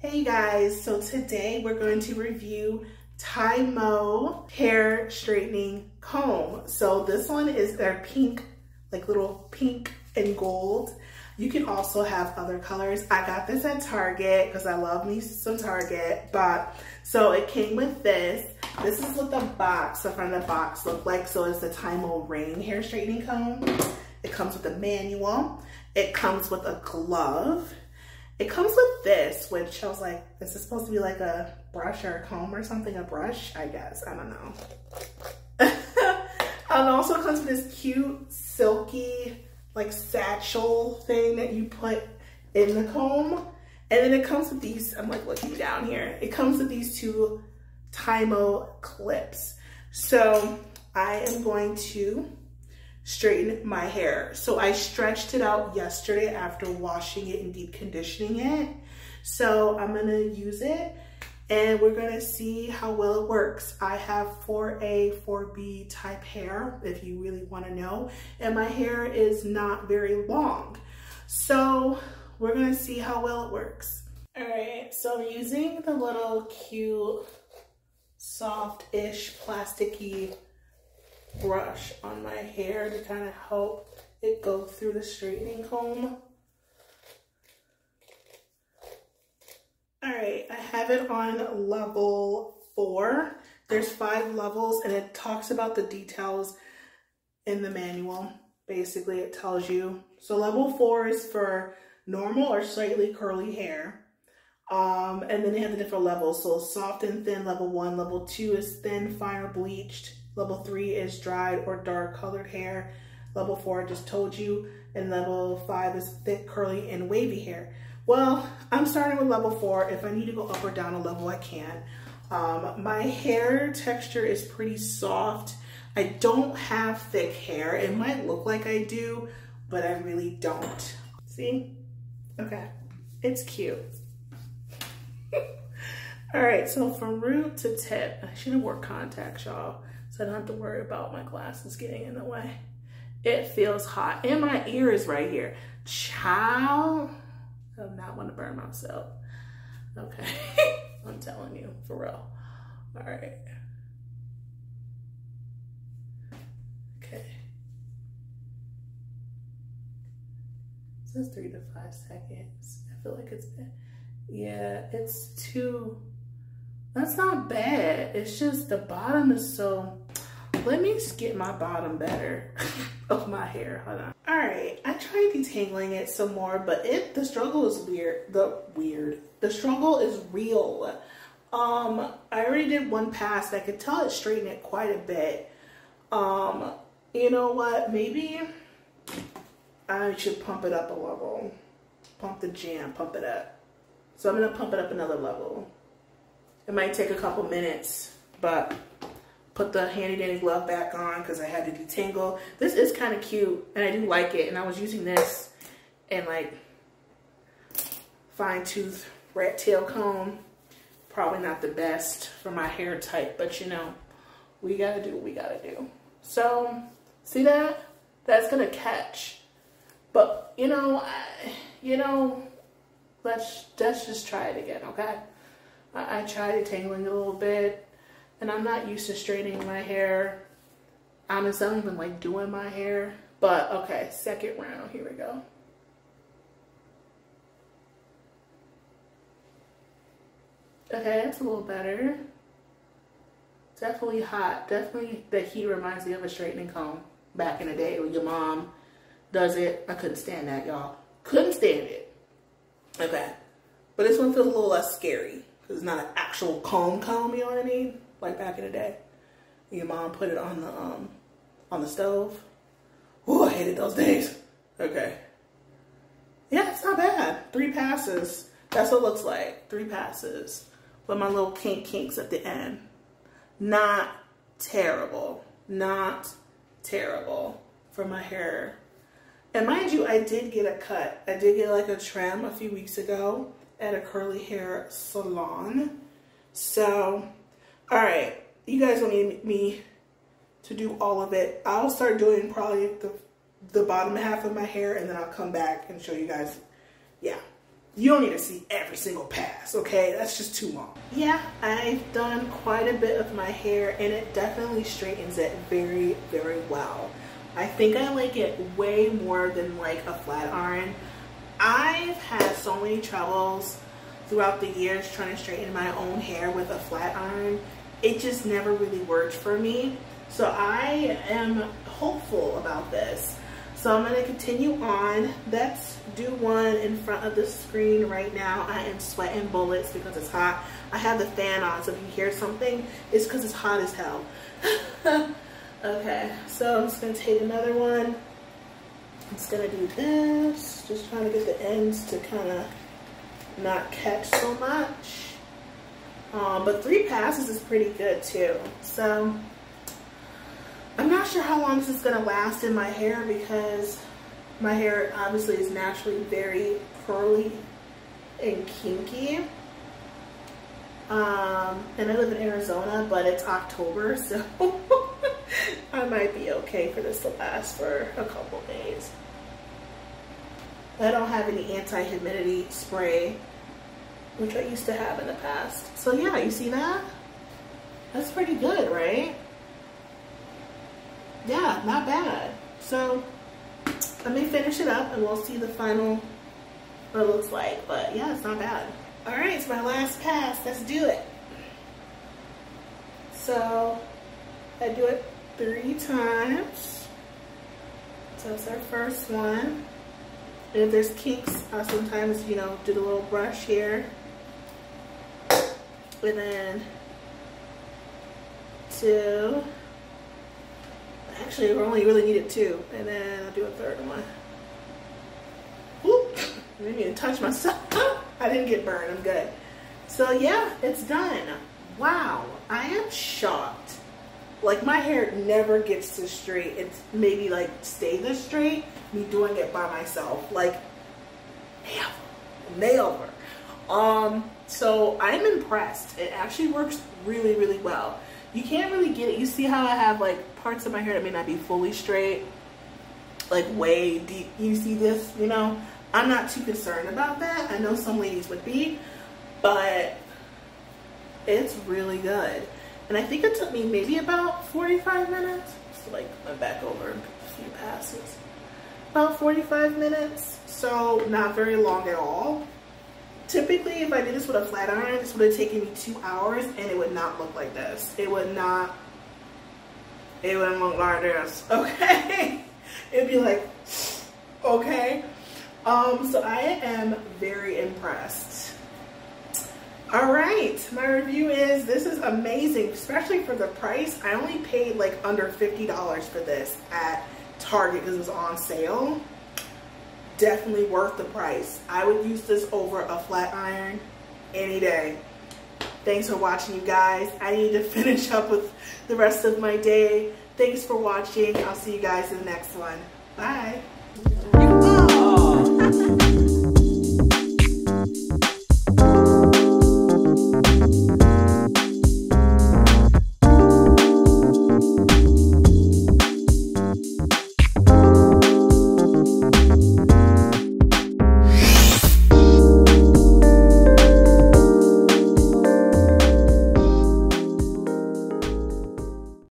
Hey guys, so today we're going to review Tymo hair straightening comb. So this one is their pink, like little pink and gold. You can also have other colors. I got this at Target because I love me some Target, but so it came with this. This is what the box, the front of the box look like. So it's the Tymo Ring hair straightening comb. It comes with a manual. It comes with a glove. It comes with this, which I was like, is this supposed to be like a brush or a comb or something? A brush, I guess. I don't know. Um, it also comes with this cute, silky, like satchel thing that you put in the comb. And then it comes with these, I'm like looking down here. It comes with these two Tymo clips. So I am going to straighten my hair. So I stretched it out yesterday after washing it and deep conditioning it. So I'm gonna use it and we're gonna see how well it works. I have 4A, 4B type hair, if you really wanna know, and my hair is not very long. So we're gonna see how well it works. All right, so I'm using the little cute, soft-ish, plasticky brush on my hair to kind of help it go through the straightening comb. All right, I have it on level four. There's five levels and it talks about the details in the manual. Basically, it tells you. So level four is for normal or slightly curly hair. Um, and then they have the different levels. So soft and thin, level one. Level two is thin, fine, or bleached. Level three is dried or dark colored hair. Level four, I just told you. And level five is thick, curly, and wavy hair. Well, I'm starting with level four. If I need to go up or down a level, I can. Um, my hair texture is pretty soft. I don't have thick hair. It might look like I do, but I really don't. See? Okay, it's cute. All right, so from root to tip, I should have wore contacts, y'all so I don't have to worry about my glasses getting in the way. It feels hot. And my ear is right here. Child, I do not want to burn myself. Okay, I'm telling you, for real. All right. Okay. It three to five seconds. I feel like it's been, yeah, it's too, that's not bad. It's just the bottom is so let me get my bottom better of my hair. Hold on. All right, I tried detangling it some more, but it the struggle is weird. The weird. The struggle is real. Um, I already did one pass. I could tell it straightened it quite a bit. Um, you know what? Maybe I should pump it up a level. Pump the jam, pump it up. So I'm gonna pump it up another level. It might take a couple minutes, but put the handy dandy glove back on because I had to detangle. This is kind of cute and I do like it. And I was using this and like fine tooth rat tail comb. Probably not the best for my hair type, but you know, we gotta do what we gotta do. So, see that? That's gonna catch. But, you know, I, you know, let's, let's just try it again, okay? I, I tried detangling it a little bit and I'm not used to straightening my hair. Honestly, I don't even like doing my hair. But okay, second round, here we go. Okay, that's a little better. Definitely hot. Definitely the heat reminds me of a straightening comb back in the day when your mom does it. I couldn't stand that, y'all. Couldn't stand it. Okay. But this one feels a little less scary. It's not an actual comb comb, you know what I mean? like back in the day. Your mom put it on the um on the stove. Oh, I hated those days. Okay. Yeah, it's not bad. Three passes. That's what it looks like. Three passes. With my little kink kinks at the end. Not terrible. Not terrible for my hair. And mind you, I did get a cut. I did get like a trim a few weeks ago at a curly hair salon. So all right, you guys don't need me to do all of it. I'll start doing probably the, the bottom half of my hair and then I'll come back and show you guys. Yeah, you don't need to see every single pass, okay? That's just too long. Yeah, I've done quite a bit of my hair and it definitely straightens it very, very well. I think I like it way more than like a flat iron. I've had so many troubles throughout the years trying to straighten my own hair with a flat iron. It just never really worked for me. So I am hopeful about this. So I'm to continue on. Let's do one in front of the screen right now. I am sweating bullets because it's hot. I have the fan on, so if you hear something, it's because it's hot as hell. okay, so I'm just to take another one. Going to do this. Just trying to get the ends to kind of not catch so much. Um, but three passes is pretty good too. So I'm not sure how long this is to last in my hair because my hair obviously is naturally very curly and kinky. Um, and I live in Arizona, but it's October, so I might be okay for this to last for a couple days. I don't have any anti-humidity spray, which I used to have in the past. So yeah, you see that? That's pretty good, right? yeah, not bad. So let me finish it up and we'll see the final what it looks like. But yeah, it's not bad. All right, it's my last pass. Let's do it. So I do it three times. So that's our first one. And if there's kinks, I sometimes, you know, do the little brush here. And then two. Actually, we only really needed two. And then I'll do a third one. Whoop. I didn't even touch myself. I didn't get burned. I'm good. So yeah, it's done. Wow. I am shocked. Like my hair never gets this straight. It's maybe like stay this straight. Me doing it by myself. Like never. Never. Um, so I'm impressed. It actually works really, really well. You can't really get it. You see how I have like parts of my hair that may not be fully straight, like way deep. You see this, you know? I'm not too concerned about that. I know some ladies would be, but it's really good. And I think it took me maybe about 45 minutes. So like I'm back over a few passes. About 45 minutes, so not very long at all. Typically, if I did this with a flat iron, this would have taken me two hours and it would not look like this. It would not it wouldn't look like this, okay? It'd be like, okay. Um, so I am very impressed. All right, my review is this is amazing, especially for the price. I only paid like under $50 for this at Target because it was on sale. Definitely worth the price. I would use this over a flat iron any day. Thanks for watching, you guys. I need to finish up with the rest of my day. Thanks for watching. I'll see you guys in the next one. Bye.